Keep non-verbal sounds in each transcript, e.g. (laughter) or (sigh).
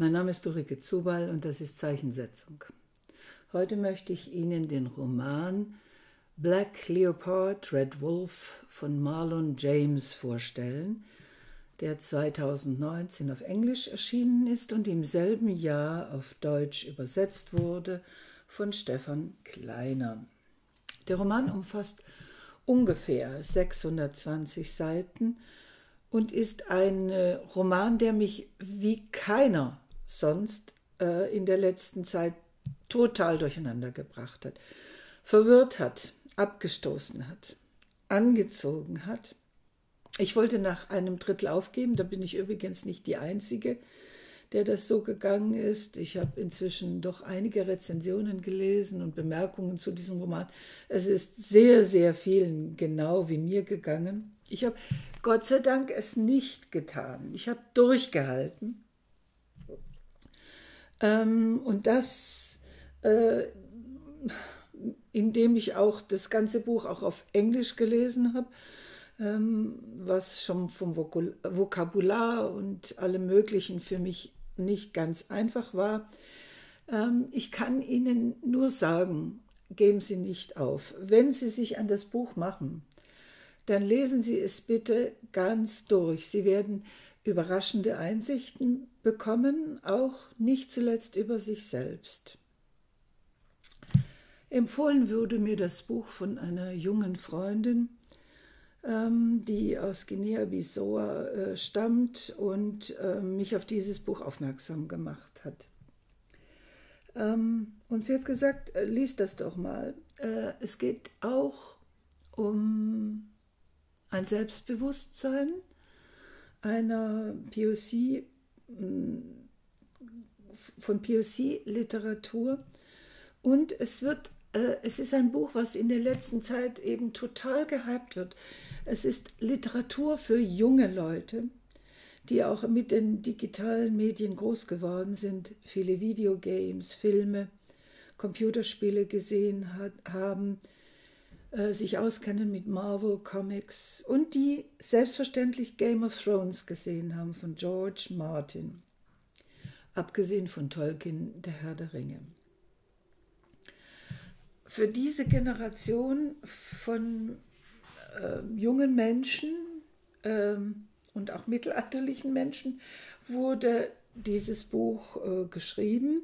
Mein Name ist Ulrike Zubal und das ist Zeichensetzung. Heute möchte ich Ihnen den Roman Black Leopard, Red Wolf von Marlon James vorstellen, der 2019 auf Englisch erschienen ist und im selben Jahr auf Deutsch übersetzt wurde von Stefan Kleiner. Der Roman umfasst ungefähr 620 Seiten und ist ein Roman, der mich wie keiner sonst äh, in der letzten Zeit total durcheinander gebracht hat, verwirrt hat, abgestoßen hat, angezogen hat. Ich wollte nach einem Drittel aufgeben, da bin ich übrigens nicht die Einzige, der das so gegangen ist. Ich habe inzwischen doch einige Rezensionen gelesen und Bemerkungen zu diesem Roman. Es ist sehr, sehr vielen genau wie mir gegangen. Ich habe Gott sei Dank es nicht getan. Ich habe durchgehalten ähm, und das, äh, indem ich auch das ganze Buch auch auf Englisch gelesen habe, ähm, was schon vom Vokabular und allem Möglichen für mich nicht ganz einfach war. Ähm, ich kann Ihnen nur sagen, geben Sie nicht auf. Wenn Sie sich an das Buch machen, dann lesen Sie es bitte ganz durch. Sie werden überraschende Einsichten bekommen, auch nicht zuletzt über sich selbst. Empfohlen wurde mir das Buch von einer jungen Freundin, ähm, die aus Guinea-Bissau äh, stammt und äh, mich auf dieses Buch aufmerksam gemacht hat. Ähm, und sie hat gesagt, äh, lies das doch mal. Äh, es geht auch um ein Selbstbewusstsein, einer POC, mm, von POC-Literatur. Und es wird, äh, es ist ein Buch, was in der letzten Zeit eben total gehypt wird. Es ist Literatur für junge Leute, die auch mit den digitalen Medien groß geworden sind, viele Videogames, Filme, Computerspiele gesehen hat, haben, äh, sich auskennen mit Marvel Comics und die selbstverständlich Game of Thrones gesehen haben von George Martin, abgesehen von Tolkien, der Herr der Ringe. Für diese Generation von äh, jungen Menschen äh, und auch mittelalterlichen Menschen wurde dieses Buch äh, geschrieben.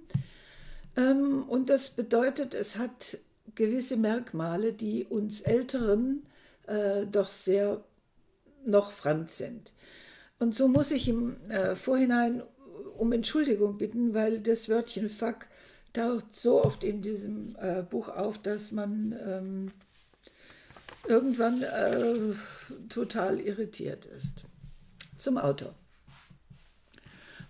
Ähm, und das bedeutet, es hat gewisse Merkmale, die uns Älteren äh, doch sehr noch fremd sind. Und so muss ich im äh, Vorhinein um Entschuldigung bitten, weil das Wörtchen Fuck taucht so oft in diesem äh, Buch auf, dass man ähm, irgendwann äh, total irritiert ist. Zum Autor.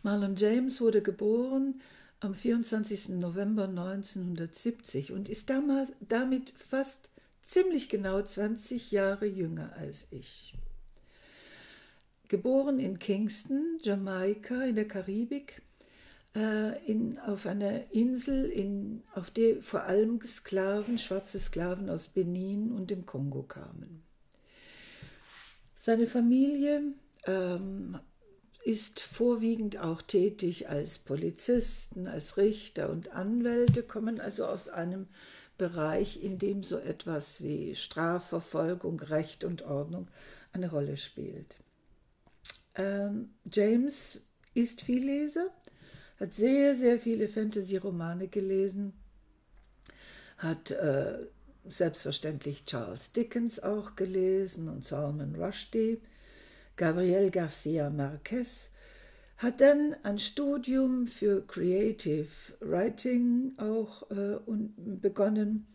Marlon James wurde geboren am 24. November 1970 und ist damals, damit fast ziemlich genau 20 Jahre jünger als ich. Geboren in Kingston, Jamaika in der Karibik, äh, in, auf einer Insel, in, auf der vor allem Sklaven, schwarze Sklaven aus Benin und dem Kongo kamen. Seine Familie ähm, ist vorwiegend auch tätig als Polizisten, als Richter und Anwälte, kommen also aus einem Bereich, in dem so etwas wie Strafverfolgung, Recht und Ordnung eine Rolle spielt. Ähm, James ist Vielleser, hat sehr, sehr viele Fantasy-Romane gelesen, hat äh, selbstverständlich Charles Dickens auch gelesen und Salman Rushdie Gabriel Garcia Marquez, hat dann ein Studium für Creative Writing auch äh, begonnen,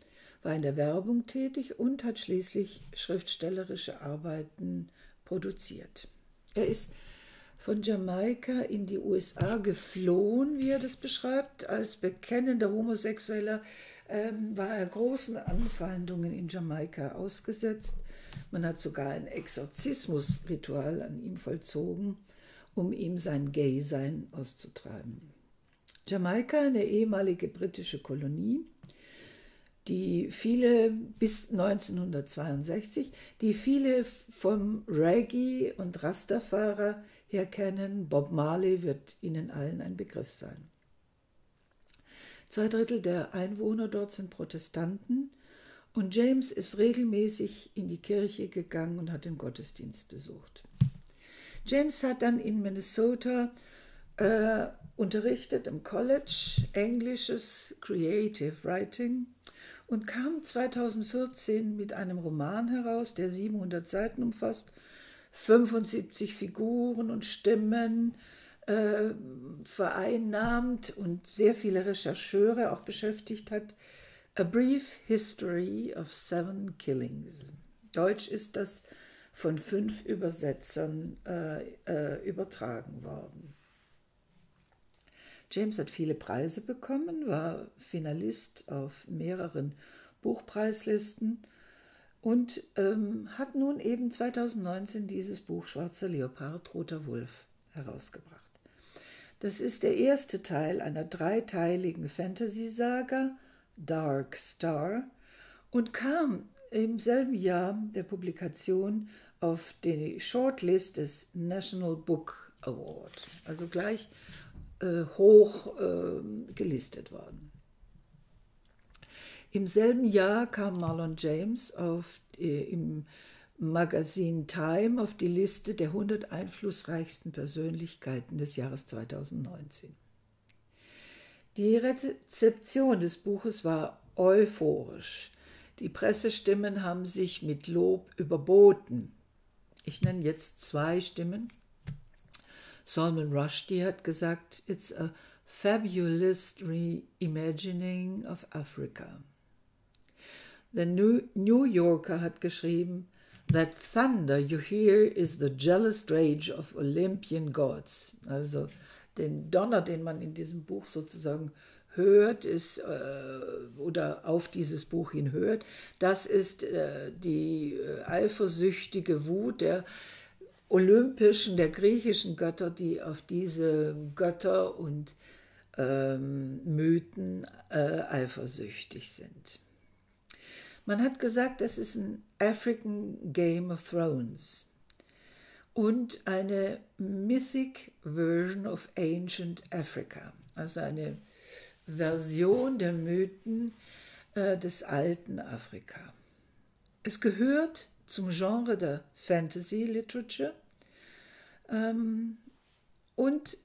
war in der Werbung tätig und hat schließlich schriftstellerische Arbeiten produziert. Er ist von Jamaika in die USA geflohen, wie er das beschreibt. Als bekennender Homosexueller ähm, war er großen Anfeindungen in Jamaika ausgesetzt. Man hat sogar ein Exorzismusritual an ihm vollzogen, um ihm sein Gay-Sein auszutreiben. Jamaika, eine ehemalige britische Kolonie, die viele bis 1962, die viele vom Reggae und Rastafara her kennen. Bob Marley wird Ihnen allen ein Begriff sein. Zwei Drittel der Einwohner dort sind Protestanten und James ist regelmäßig in die Kirche gegangen und hat den Gottesdienst besucht. James hat dann in Minnesota äh, unterrichtet im College englisches Creative Writing und kam 2014 mit einem Roman heraus, der 700 Seiten umfasst, 75 Figuren und Stimmen äh, vereinnahmt und sehr viele Rechercheure auch beschäftigt hat. A Brief History of Seven Killings. Deutsch ist das von fünf Übersetzern äh, äh, übertragen worden. James hat viele Preise bekommen, war Finalist auf mehreren Buchpreislisten und ähm, hat nun eben 2019 dieses Buch Schwarzer Leopard, Roter Wolf herausgebracht. Das ist der erste Teil einer dreiteiligen Fantasy-Saga, Dark Star, und kam im selben Jahr der Publikation auf die Shortlist des National Book Award, also gleich äh, hoch äh, gelistet worden. Im selben Jahr kam Marlon James auf, äh, im Magazin Time auf die Liste der 100 einflussreichsten Persönlichkeiten des Jahres 2019. Die Rezeption des Buches war euphorisch. Die Pressestimmen haben sich mit Lob überboten. Ich nenne jetzt zwei Stimmen. Salman Rushdie hat gesagt, it's a fabulous reimagining of Africa. The New Yorker hat geschrieben, That thunder you hear is the jealous rage of Olympian gods. Also den Donner, den man in diesem Buch sozusagen hört, ist äh, oder auf dieses Buch hin hört, das ist äh, die äh, eifersüchtige Wut der olympischen, der griechischen Götter, die auf diese Götter und ähm, Mythen äh, eifersüchtig sind. Man hat gesagt, das ist ein African Game of Thrones und eine Mythic Version of Ancient Africa, also eine Version der Mythen äh, des alten Afrika. Es gehört zum Genre der Fantasy Literature ähm, und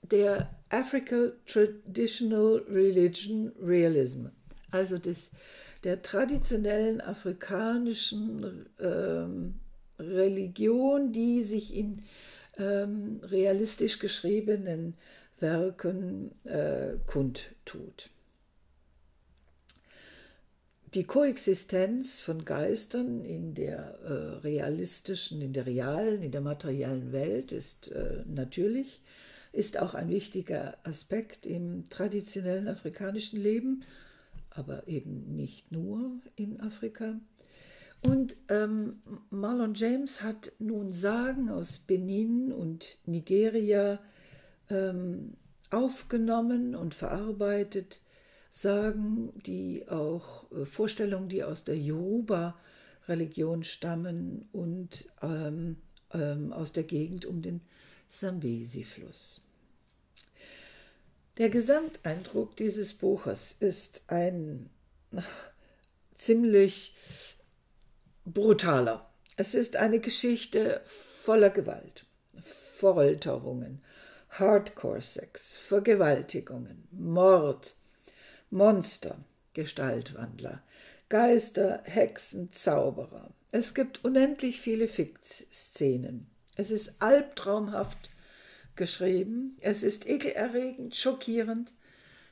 der African Traditional Religion Realism, also des der traditionellen afrikanischen ähm, Religion, die sich in ähm, realistisch geschriebenen Werken äh, kundtut. Die Koexistenz von Geistern in der äh, realistischen, in der realen, in der materiellen Welt ist äh, natürlich, ist auch ein wichtiger Aspekt im traditionellen afrikanischen Leben aber eben nicht nur in Afrika. Und ähm, Marlon James hat nun Sagen aus Benin und Nigeria ähm, aufgenommen und verarbeitet, Sagen, die auch äh, Vorstellungen, die aus der Yoruba-Religion stammen und ähm, ähm aus der Gegend um den Sambesi-Fluss. Der Gesamteindruck dieses Buches ist ein ziemlich brutaler. Es ist eine Geschichte voller Gewalt, Folterungen, Hardcore-Sex, Vergewaltigungen, Mord, Monster, Gestaltwandler, Geister, Hexen, Zauberer. Es gibt unendlich viele Fiktszenen. Es ist albtraumhaft geschrieben. Es ist ekelerregend, schockierend,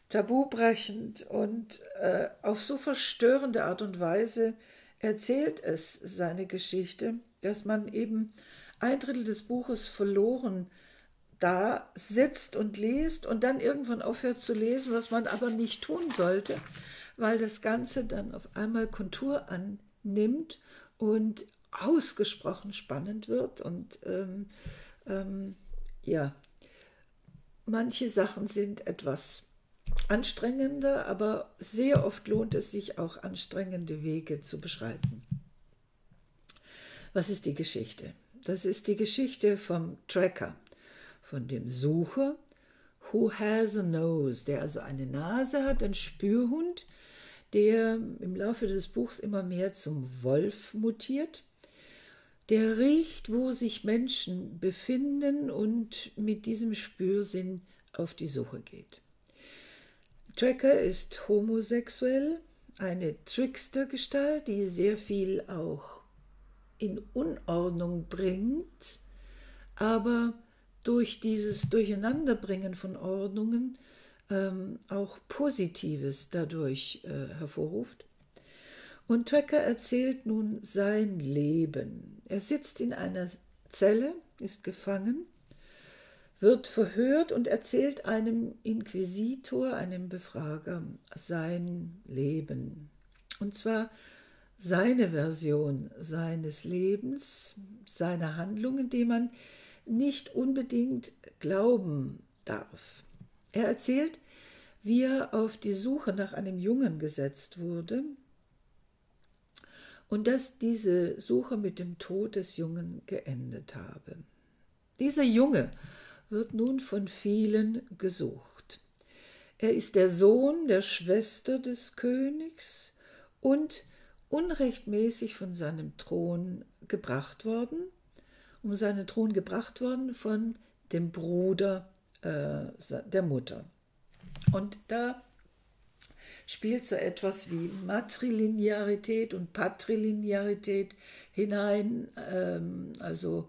tabubrechend und äh, auf so verstörende Art und Weise erzählt es seine Geschichte, dass man eben ein Drittel des Buches verloren da sitzt und liest und dann irgendwann aufhört zu lesen, was man aber nicht tun sollte, weil das Ganze dann auf einmal Kontur annimmt und ausgesprochen spannend wird und ähm, ähm, ja, manche Sachen sind etwas anstrengender, aber sehr oft lohnt es sich auch anstrengende Wege zu beschreiten. Was ist die Geschichte? Das ist die Geschichte vom Tracker, von dem Sucher, who has a nose, der also eine Nase hat, ein Spürhund, der im Laufe des Buchs immer mehr zum Wolf mutiert. Der riecht, wo sich Menschen befinden und mit diesem Spürsinn auf die Suche geht. Tracker ist homosexuell, eine Trickster-Gestalt, die sehr viel auch in Unordnung bringt, aber durch dieses Durcheinanderbringen von Ordnungen ähm, auch Positives dadurch äh, hervorruft. Und Tracker erzählt nun sein Leben. Er sitzt in einer Zelle, ist gefangen, wird verhört und erzählt einem Inquisitor, einem Befrager, sein Leben. Und zwar seine Version seines Lebens, seiner Handlungen, die man nicht unbedingt glauben darf. Er erzählt, wie er auf die Suche nach einem Jungen gesetzt wurde und dass diese Suche mit dem Tod des Jungen geendet habe. Dieser Junge wird nun von vielen gesucht. Er ist der Sohn der Schwester des Königs und unrechtmäßig von seinem Thron gebracht worden, um seinen Thron gebracht worden von dem Bruder äh, der Mutter. Und da spielt so etwas wie Matrilinearität und Patrilinearität hinein, ähm, also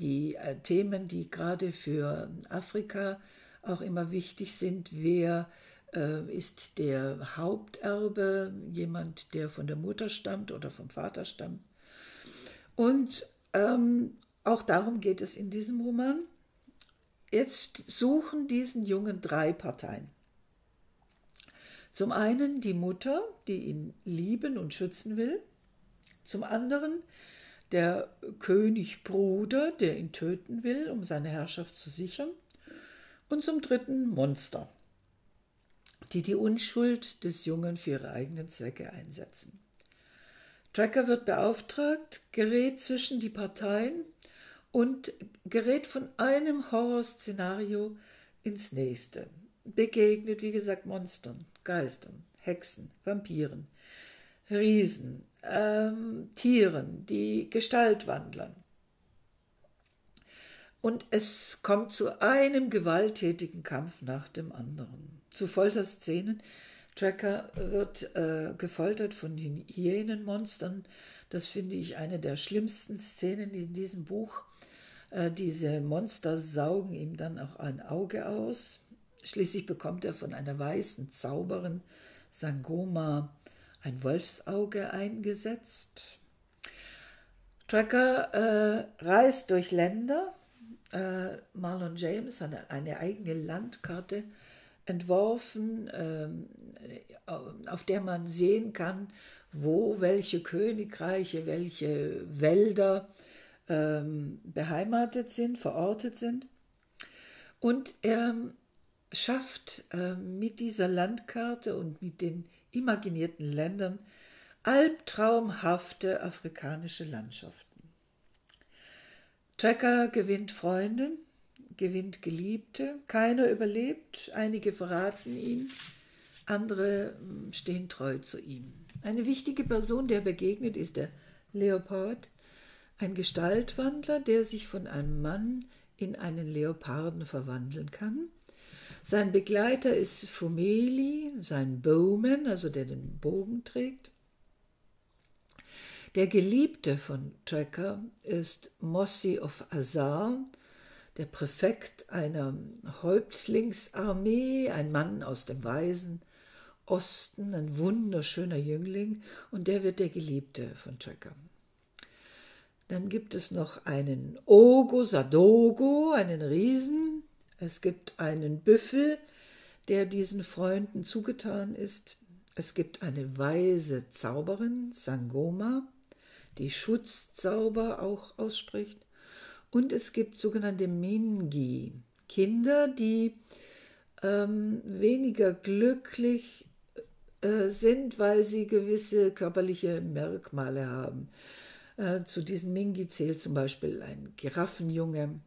die äh, Themen, die gerade für Afrika auch immer wichtig sind, wer äh, ist der Haupterbe, jemand, der von der Mutter stammt oder vom Vater stammt. Und ähm, auch darum geht es in diesem Roman. Jetzt suchen diesen Jungen drei Parteien. Zum einen die Mutter, die ihn lieben und schützen will. Zum anderen der Königbruder, der ihn töten will, um seine Herrschaft zu sichern. Und zum dritten Monster, die die Unschuld des Jungen für ihre eigenen Zwecke einsetzen. Tracker wird beauftragt, gerät zwischen die Parteien und gerät von einem Horrorszenario ins nächste. Begegnet, wie gesagt, Monstern, Geistern, Hexen, Vampiren, Riesen, ähm, Tieren, die Gestaltwandlern. Und es kommt zu einem gewalttätigen Kampf nach dem anderen. Zu Folterszenen. Tracker wird äh, gefoltert von Hyänenmonstern. Das finde ich eine der schlimmsten Szenen in diesem Buch. Äh, diese Monster saugen ihm dann auch ein Auge aus. Schließlich bekommt er von einer weißen Zauberin Sangoma ein Wolfsauge eingesetzt. Tracker äh, reist durch Länder. Äh, Marlon James hat eine eigene Landkarte entworfen, äh, auf der man sehen kann, wo welche Königreiche, welche Wälder ähm, beheimatet sind, verortet sind. Und er schafft äh, mit dieser Landkarte und mit den imaginierten Ländern albtraumhafte afrikanische Landschaften. Trekker gewinnt Freunde, gewinnt Geliebte, keiner überlebt, einige verraten ihn, andere hm, stehen treu zu ihm. Eine wichtige Person, der begegnet, ist der Leopard, ein Gestaltwandler, der sich von einem Mann in einen Leoparden verwandeln kann sein Begleiter ist Fumeli, sein Bowman, also der den Bogen trägt. Der Geliebte von Tracker ist Mossi of Azar, der Präfekt einer Häuptlingsarmee, ein Mann aus dem Weisen Osten, ein wunderschöner Jüngling, und der wird der Geliebte von Tracker. Dann gibt es noch einen Ogo Sadogo, einen Riesen, es gibt einen Büffel, der diesen Freunden zugetan ist. Es gibt eine weise Zauberin, Sangoma, die Schutzzauber auch ausspricht. Und es gibt sogenannte Mingi, Kinder, die ähm, weniger glücklich äh, sind, weil sie gewisse körperliche Merkmale haben. Äh, zu diesen Mingi zählt zum Beispiel ein Giraffenjunge,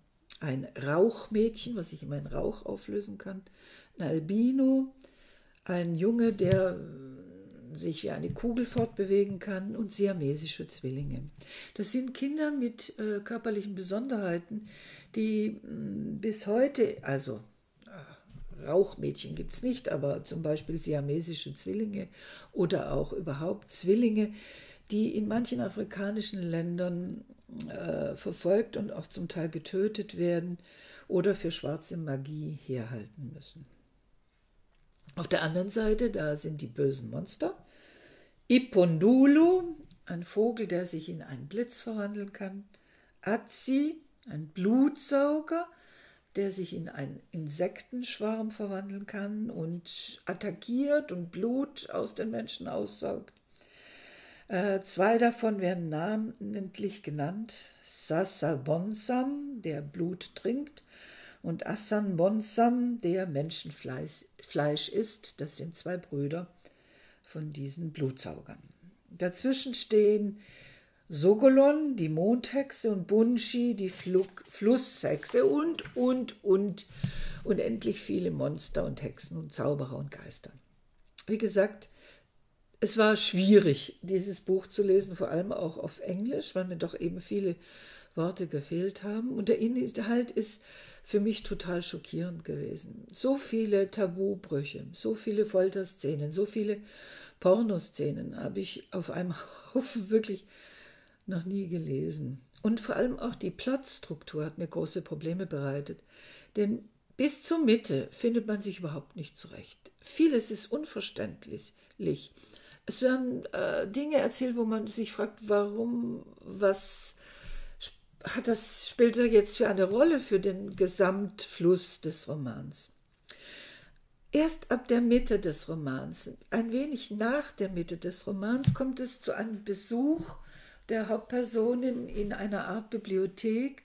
ein Rauchmädchen, was sich in Rauch auflösen kann, ein Albino, ein Junge, der sich wie eine Kugel fortbewegen kann und siamesische Zwillinge. Das sind Kinder mit äh, körperlichen Besonderheiten, die mh, mm, bis heute, also äh, Rauchmädchen gibt es nicht, aber zum Beispiel siamesische Zwillinge oder auch überhaupt Zwillinge, die in manchen afrikanischen Ländern äh, verfolgt und auch zum Teil getötet werden oder für schwarze Magie herhalten müssen. Auf der anderen Seite, da sind die bösen Monster. Ipondulu, ein Vogel, der sich in einen Blitz verwandeln kann. Azi, ein Blutsauger, der sich in einen Insektenschwarm verwandeln kann und attackiert und Blut aus den Menschen aussaugt. Äh, zwei davon werden namentlich genannt. Sasa Bonsam, der Blut trinkt, und Assan Bonsam, der Menschenfleisch Fleisch isst. Das sind zwei Brüder von diesen Blutsaugern. Dazwischen stehen Sogolon, die Mondhexe, und Bunshi, die Flug Flusshexe und, und, und, unendlich viele Monster und Hexen und Zauberer und Geister. Wie gesagt, es war schwierig, dieses Buch zu lesen, vor allem auch auf Englisch, weil mir doch eben viele Worte gefehlt haben. Und der Inhalt ist für mich total schockierend gewesen. So viele Tabubrüche, so viele Folterszenen, so viele Pornoszenen habe ich auf einem (laughs) Haufen wirklich noch nie gelesen. Und vor allem auch die Plotstruktur hat mir große Probleme bereitet. Denn bis zur Mitte findet man sich überhaupt nicht zurecht. Vieles ist unverständlich. Es werden äh, Dinge erzählt, wo man sich fragt, warum, was hat das, spielt da jetzt für eine Rolle für den Gesamtfluss des Romans. Erst ab der Mitte des Romans, ein wenig nach der Mitte des Romans, kommt es zu einem Besuch der Hauptpersonin in einer Art Bibliothek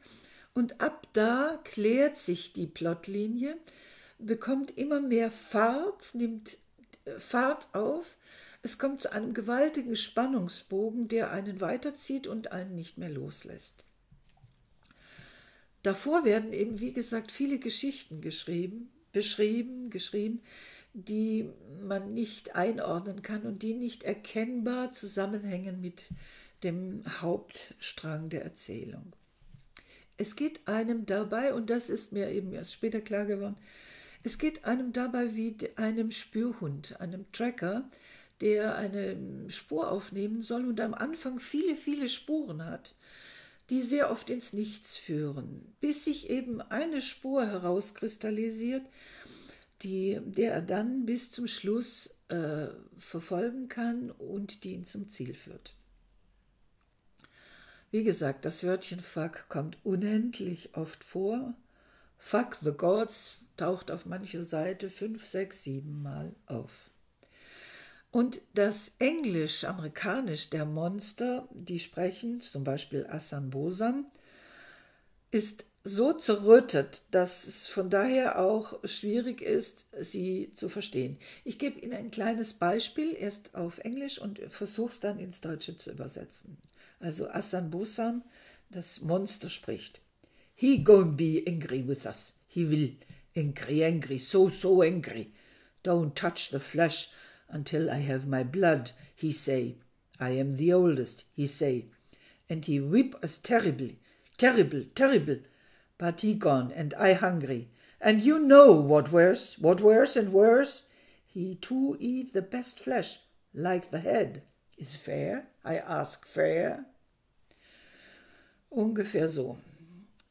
und ab da klärt sich die Plotlinie, bekommt immer mehr Fahrt, nimmt äh, Fahrt auf es kommt zu einem gewaltigen Spannungsbogen, der einen weiterzieht und einen nicht mehr loslässt. Davor werden eben, wie gesagt, viele Geschichten geschrieben, beschrieben, geschrieben, die man nicht einordnen kann und die nicht erkennbar zusammenhängen mit dem Hauptstrang der Erzählung. Es geht einem dabei, und das ist mir eben erst später klar geworden, es geht einem dabei wie einem Spürhund, einem Tracker, der eine Spur aufnehmen soll und am Anfang viele, viele Spuren hat, die sehr oft ins Nichts führen, bis sich eben eine Spur herauskristallisiert, die, der er dann bis zum Schluss äh, verfolgen kann und die ihn zum Ziel führt. Wie gesagt, das Wörtchen Fuck kommt unendlich oft vor. Fuck the Gods taucht auf mancher Seite fünf, sechs, sieben Mal auf. Und das Englisch, Amerikanisch der Monster, die sprechen, zum Beispiel Assan Bosam, ist so zerrüttet, dass es von daher auch schwierig ist, sie zu verstehen. Ich gebe Ihnen ein kleines Beispiel, erst auf Englisch und versuche es dann ins Deutsche zu übersetzen. Also Assan Bosam, das Monster spricht. He going be angry with us. He will angry, angry, so, so angry. Don't touch the flesh until I have my blood, he say. I am the oldest, he say. And he weep us terribly, terrible, terrible. But he gone, and I hungry. And you know what worse, what worse and worse? He too eat the best flesh, like the head. Is fair? I ask fair? Ungefähr so.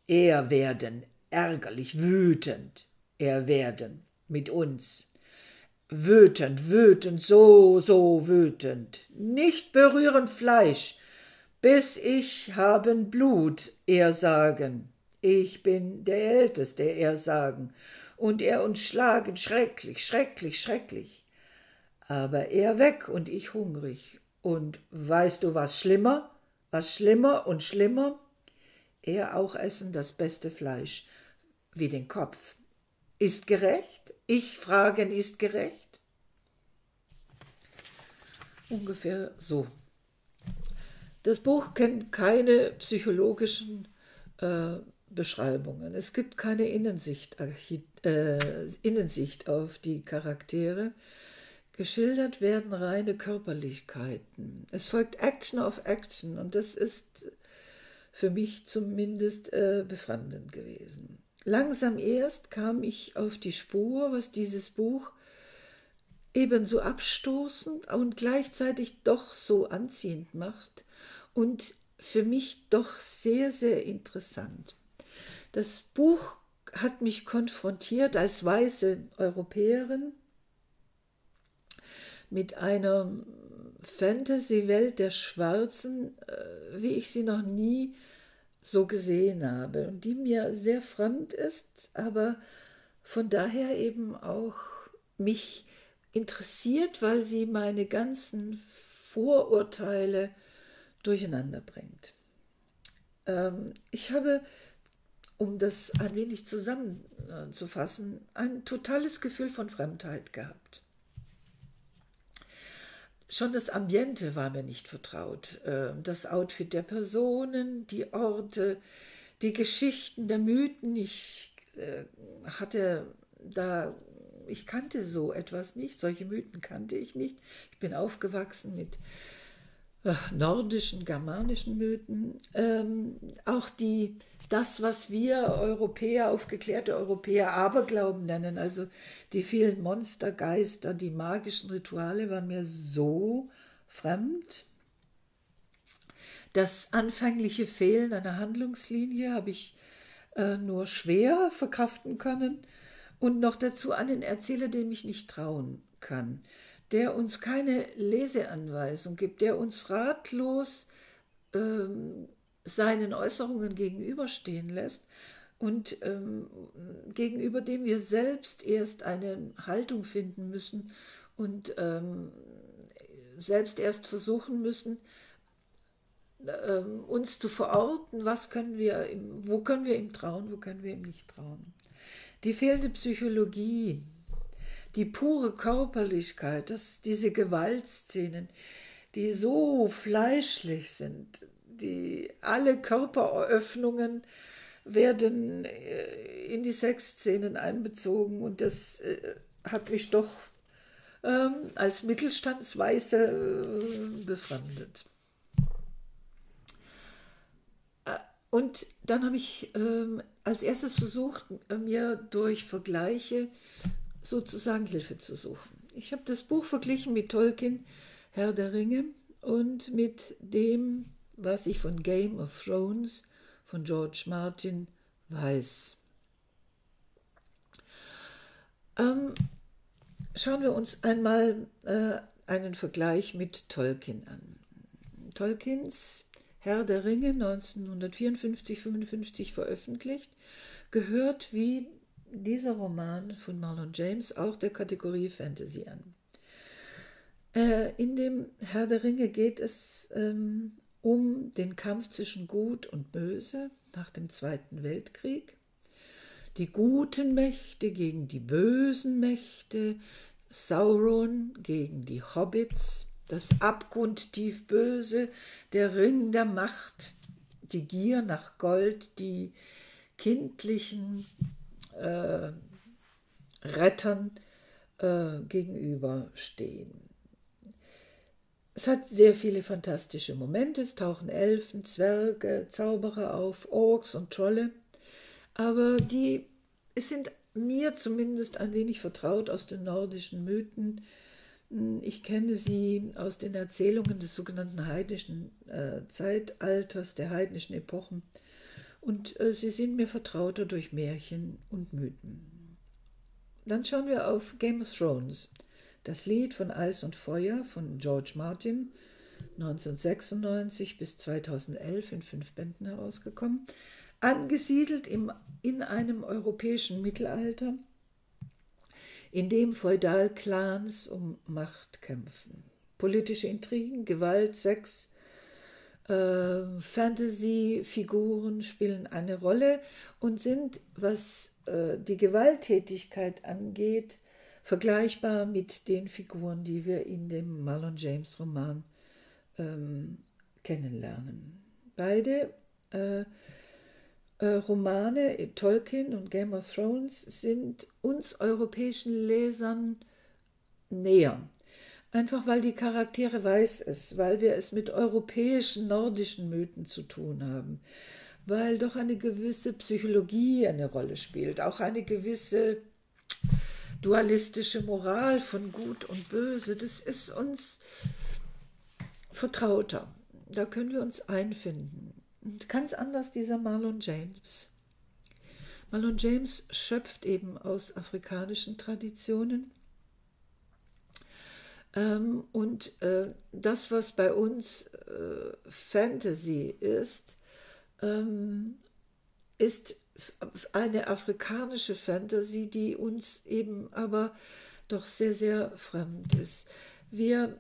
Er werden, ärgerlich, wütend, er werden mit uns. Wütend, wütend, so, so wütend. Nicht berühren Fleisch, bis ich haben Blut, er sagen. Ich bin der Älteste, er sagen. Und er uns schlagen, schrecklich, schrecklich, schrecklich. Aber er weg und ich hungrig. Und weißt du was schlimmer? Was schlimmer und schlimmer? Er auch essen das beste Fleisch, wie den Kopf. Ist gerecht? Ich fragen, ist gerecht? Ungefähr so. Das Buch kennt keine psychologischen äh, Beschreibungen. Es gibt keine Innensicht, äh, Innensicht auf die Charaktere. Geschildert werden reine Körperlichkeiten. Es folgt Action auf Action und das ist für mich zumindest äh, befremdend gewesen. Langsam erst kam ich auf die Spur, was dieses Buch ebenso abstoßend und gleichzeitig doch so anziehend macht und für mich doch sehr, sehr interessant. Das Buch hat mich konfrontiert als weiße Europäerin mit einer Fantasy-Welt der Schwarzen, äh, wie ich sie noch nie so gesehen habe und die mir sehr fremd ist, aber von daher eben auch mich interessiert, weil sie meine ganzen Vorurteile durcheinander bringt. Ähm, ich habe, um das ein wenig zusammenzufassen, ein totales Gefühl von Fremdheit gehabt. Schon das Ambiente war mir nicht vertraut. Ähm, das Outfit der Personen, die Orte, die Geschichten der Mythen. Ich äh, hatte da, ich kannte so etwas nicht. Solche Mythen kannte ich nicht. Ich bin aufgewachsen mit äh, nordischen, germanischen Mythen. Ähm, auch die das, was wir Europäer, aufgeklärte Europäer Aberglauben nennen, also die vielen Monstergeister, die magischen Rituale waren mir so fremd. Das anfängliche Fehlen einer Handlungslinie habe ich äh, nur schwer verkraften können und noch dazu einen Erzähler, dem ich nicht trauen kann, der uns keine Leseanweisung gibt, der uns ratlos ähm, seinen Äußerungen gegenüberstehen lässt und ähm, gegenüber dem wir selbst erst eine Haltung finden müssen und ähm, selbst erst versuchen müssen, ähm, uns zu verorten, was können wir, wo können wir ihm trauen, wo können wir ihm nicht trauen. Die fehlende Psychologie, die pure Körperlichkeit, das, diese Gewaltszenen, die so fleischlich sind, die, alle Körperöffnungen werden äh, in die Sexszenen einbezogen und das äh, hat mich doch ähm, als Mittelstandsweise äh, befremdet. Äh, und dann habe ich ähm, als erstes versucht, mir durch Vergleiche sozusagen Hilfe zu suchen. Ich habe das Buch verglichen mit Tolkien, Herr der Ringe, und mit dem was ich von Game of Thrones von George Martin weiß. Ähm, schauen wir uns einmal äh, einen Vergleich mit Tolkien an. Tolkiens Herr der Ringe 1954-55 veröffentlicht, gehört wie dieser Roman von Marlon James auch der Kategorie Fantasy an. Äh, in dem Herr der Ringe geht es ähm, um den Kampf zwischen Gut und Böse nach dem Zweiten Weltkrieg. Die guten Mächte gegen die bösen Mächte, Sauron gegen die Hobbits, das abgrundtief Böse, der Ring der Macht, die Gier nach Gold, die kindlichen äh, Rettern äh, gegenüberstehen. Es hat sehr viele fantastische Momente. Es tauchen Elfen, Zwerge, Zauberer auf, Orks und Trolle. Aber die sind mir zumindest ein wenig vertraut aus den nordischen Mythen. Ich kenne sie aus den Erzählungen des sogenannten heidnischen äh, Zeitalters, der heidnischen Epochen. Und äh, sie sind mir vertrauter durch Märchen und Mythen. Dann schauen wir auf Game of Thrones. Das Lied von Eis und Feuer von George Martin, 1996 bis 2011 in fünf Bänden herausgekommen, angesiedelt im, in einem europäischen Mittelalter, in dem Feudalclans um Macht kämpfen. Politische Intrigen, Gewalt, Sex, äh, Fantasy-Figuren spielen eine Rolle und sind, was äh, die Gewalttätigkeit angeht, vergleichbar mit den Figuren, die wir in dem Marlon James Roman ähm, kennenlernen. Beide äh, äh, Romane, Tolkien und Game of Thrones, sind uns europäischen Lesern näher. Einfach weil die Charaktere weiß es, weil wir es mit europäischen, nordischen Mythen zu tun haben, weil doch eine gewisse Psychologie eine Rolle spielt, auch eine gewisse dualistische Moral von Gut und Böse. Das ist uns vertrauter. Da können wir uns einfinden. Ganz anders dieser Marlon James. Marlon James schöpft eben aus afrikanischen Traditionen ähm, und äh, das, was bei uns äh, Fantasy ist, ähm, ist eine afrikanische Fantasy, die uns eben aber doch sehr, sehr fremd ist. Wir,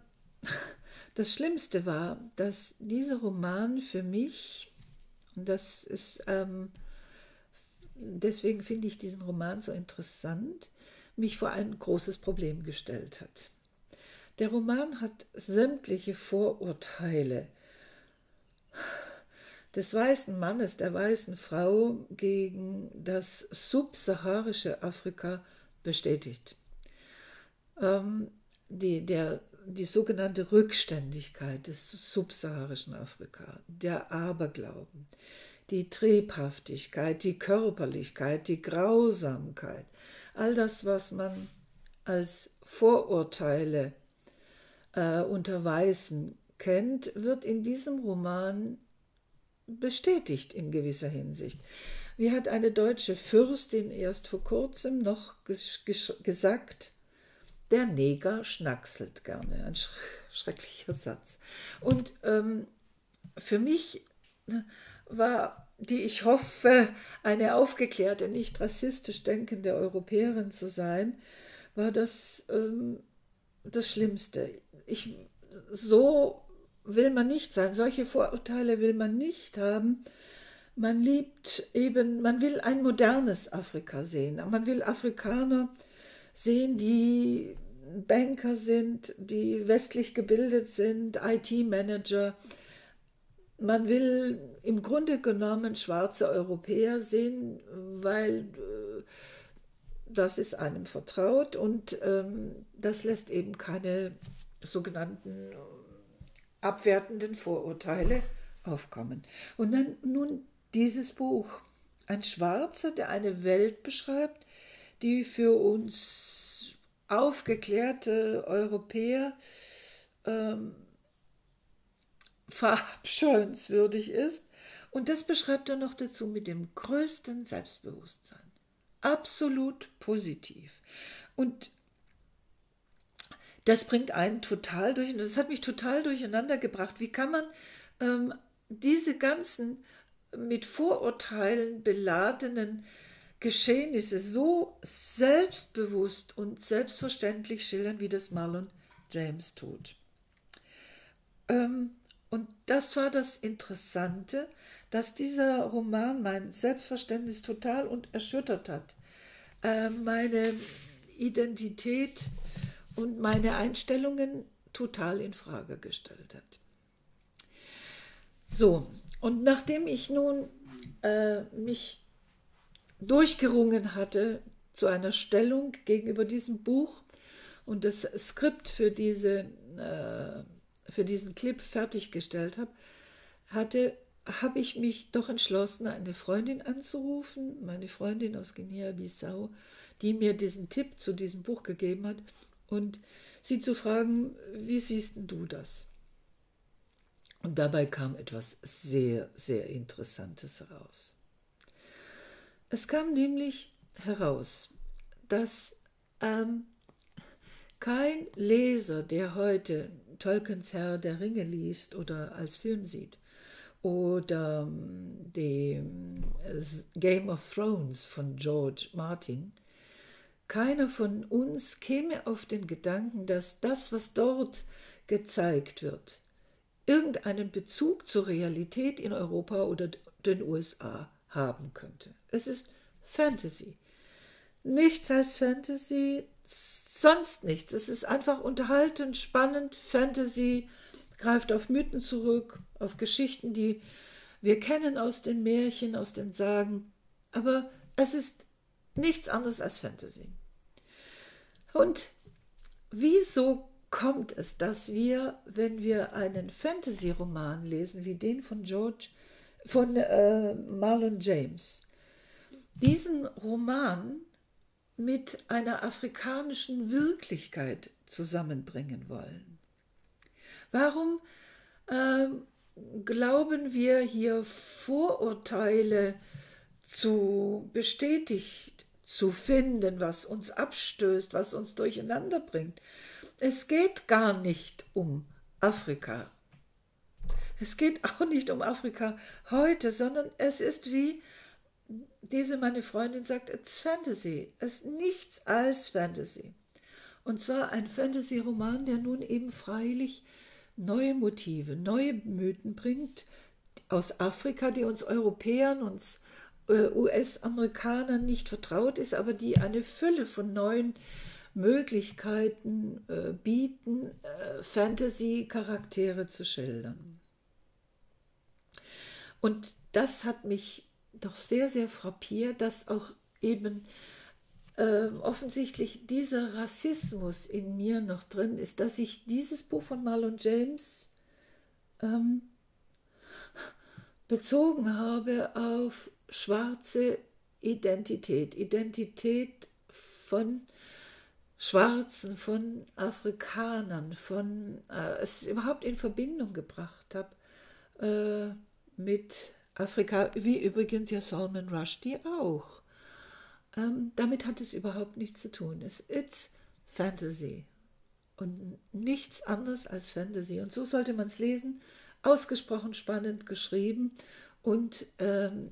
das Schlimmste war, dass dieser Roman für mich, und das ist, ähm, deswegen finde ich diesen Roman so interessant, mich vor ein großes Problem gestellt hat. Der Roman hat sämtliche Vorurteile des weißen Mannes, der weißen Frau gegen das subsaharische Afrika bestätigt. Ähm, die, der, die sogenannte Rückständigkeit des subsaharischen Afrika, der Aberglauben, die Triebhaftigkeit, die Körperlichkeit, die Grausamkeit, all das, was man als Vorurteile äh, unter Weißen kennt, wird in diesem Roman bestätigt in gewisser Hinsicht. Wie hat eine deutsche Fürstin erst vor kurzem noch gesagt, der Neger schnackselt gerne. Ein schrecklicher Satz. Und ähm, für mich ne, war die, ich hoffe, eine aufgeklärte, nicht rassistisch denkende Europäerin zu sein, war das ähm, das Schlimmste ich, so will man nicht sein. Solche Vorurteile will man nicht haben. Man liebt eben, man will ein modernes Afrika sehen. Man will Afrikaner sehen, die Banker sind, die westlich gebildet sind, IT-Manager. Man will im Grunde genommen schwarze Europäer sehen, weil äh, das ist einem vertraut und ähm, das lässt eben keine sogenannten abwertenden Vorurteile aufkommen. Und dann nun dieses Buch. Ein Schwarzer, der eine Welt beschreibt, die für uns aufgeklärte Europäer ähm, verabscheuenswürdig ist. Und das beschreibt er noch dazu mit dem größten Selbstbewusstsein. Absolut positiv. Und das bringt einen total durch, das hat mich total durcheinander gebracht. Wie kann man ähm, diese ganzen mit Vorurteilen beladenen Geschehnisse so selbstbewusst und selbstverständlich schildern, wie das Marlon James tut. Ähm, und das war das Interessante, dass dieser Roman mein Selbstverständnis total und erschüttert hat. Äh, meine Identität und meine Einstellungen total in Frage gestellt hat. So, und nachdem ich nun äh, mich durchgerungen hatte zu einer Stellung gegenüber diesem Buch und das Skript für, diese, äh, für diesen Clip fertiggestellt habe, hatte, habe ich mich doch entschlossen, eine Freundin anzurufen, meine Freundin aus Guinea-Bissau, die mir diesen Tipp zu diesem Buch gegeben hat und sie zu fragen, wie siehst du das? Und dabei kam etwas sehr, sehr Interessantes heraus. Es kam nämlich heraus, dass ähm, kein Leser, der heute Tolkiens Herr der Ringe liest oder als Film sieht, oder ähm, dem Game of Thrones von George Martin, keiner von uns käme auf den Gedanken, dass das, was dort gezeigt wird, irgendeinen Bezug zur Realität in Europa oder den USA haben könnte. Es ist Fantasy. Nichts als Fantasy, sonst nichts. Es ist einfach unterhaltend, spannend, Fantasy, greift auf Mythen zurück, auf Geschichten, die wir kennen aus den Märchen, aus den Sagen, aber es ist nichts anderes als Fantasy. Und wieso kommt es, dass wir, wenn wir einen Fantasy-Roman lesen, wie den von George, von äh, Marlon James, diesen Roman mit einer afrikanischen Wirklichkeit zusammenbringen wollen? Warum äh, glauben wir hier Vorurteile zu bestätigt zu finden, was uns abstößt, was uns durcheinander bringt? Es geht gar nicht um Afrika. Es geht auch nicht um Afrika heute, sondern es ist wie diese meine Freundin sagt, it's Fantasy. Es ist nichts als Fantasy. Und zwar ein Fantasy-Roman, der nun eben freilich neue Motive, neue Mythen bringt aus Afrika, die uns Europäern, uns US-Amerikanern nicht vertraut ist, aber die eine Fülle von neuen Möglichkeiten äh, bieten, äh, Fantasy-Charaktere zu schildern. Und das hat mich doch sehr, sehr frappiert, dass auch eben äh, offensichtlich dieser Rassismus in mir noch drin ist, dass ich dieses Buch von Marlon James ähm, bezogen habe auf schwarze Identität, Identität von Schwarzen, von Afrikanern, von äh, es überhaupt in Verbindung gebracht habe äh, mit Afrika, wie übrigens ja Salman Rushdie auch. Ähm, damit hat es überhaupt nichts zu tun. Es ist Fantasy und nichts anderes als Fantasy. Und so sollte man es lesen. Ausgesprochen spannend geschrieben und ähm,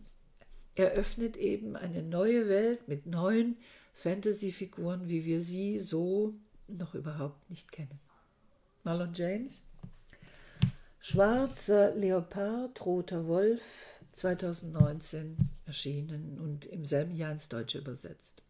eröffnet eben eine neue Welt mit neuen Fantasy-Figuren, wie wir sie so noch überhaupt nicht kennen. Marlon James, Schwarzer Leopard, roter Wolf, 2019 erschienen und im selben Jahr ins Deutsche übersetzt.